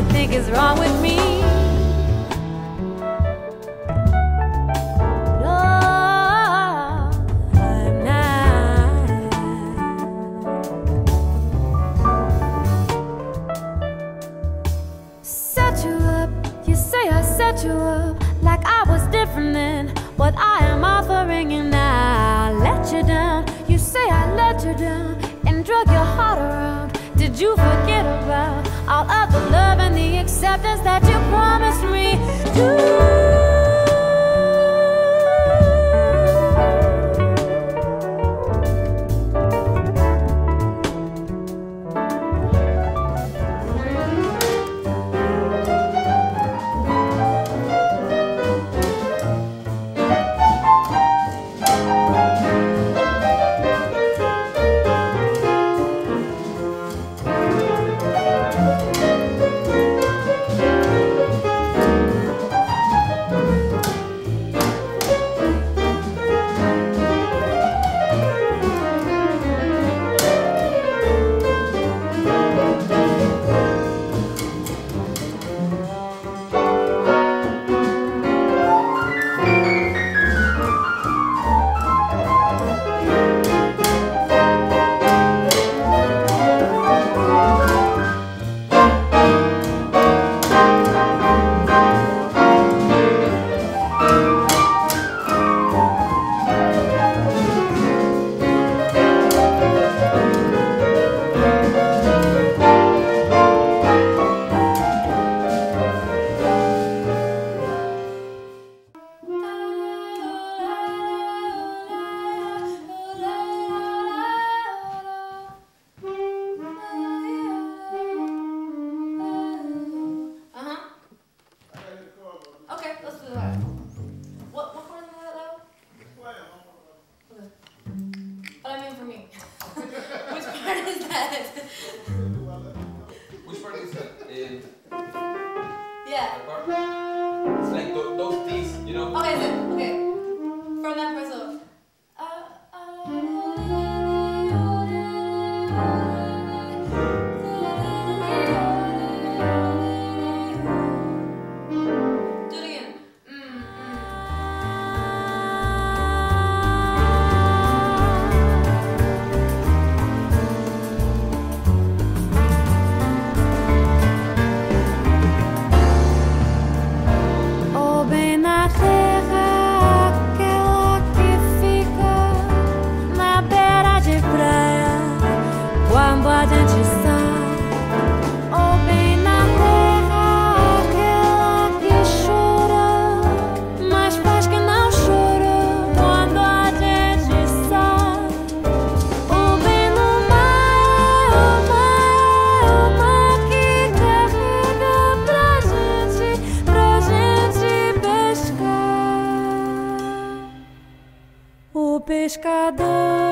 you think is wrong with me. I'm not. Set you up, you say I set you up like I was different than what I am offering, let you down. You say I let you down and drug your heart around. Did you forget about all of the love and the acceptance that you promised me? O pescador.